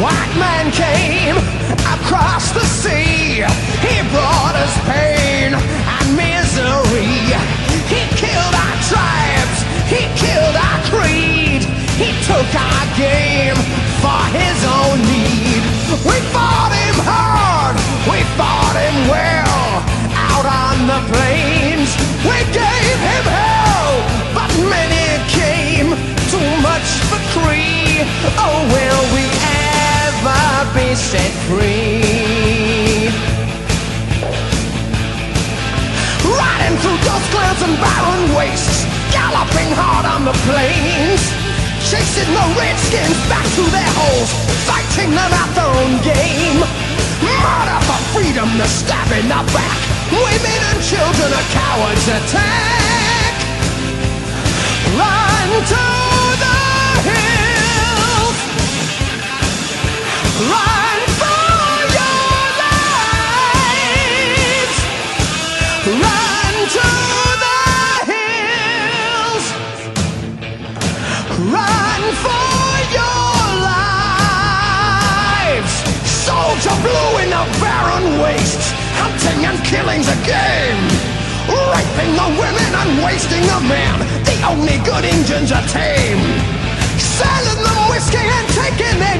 white man came across the sea. He be set free? Riding through dust clouds and barren wastes, galloping hard on the plains, chasing the redskins back to their holes, fighting them out their own game. Murder for freedom, the stab in the back, women and children are cowards attack. Soldier blue in the barren wastes. Hunting and killing's a game. Raping the women and wasting the men. The only good Indians are tame. Selling them whiskey and taking their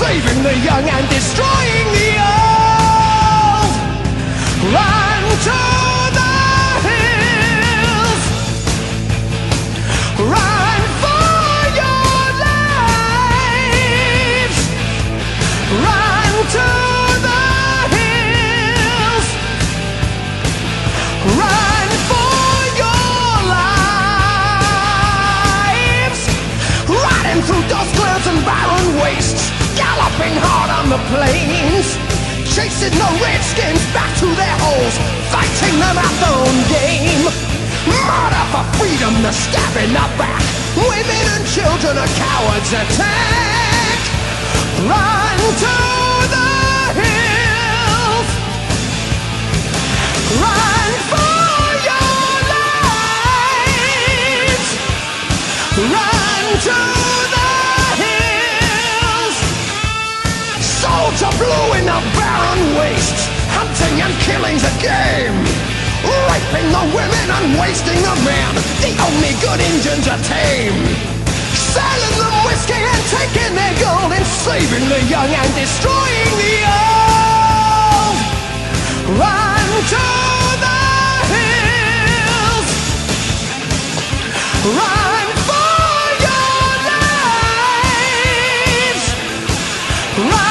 Enslaving the young and destroying the old. Run to the hills. Run for your lives. Run to the hills. Run for your lives. Riding through dust clouds and barren wastes. Galloping hard on the plains. Chasing the redskins back to their holes. Fighting them out their own game. Murder for freedom, the stab in the back. Women and children are cowards attack. Run to and killing's a game. Raping the women and wasting the men. The only good Indians are tame. Selling them whiskey and taking their gold. Enslaving the young and destroying the old. Run to the hills. Run for your lives. Run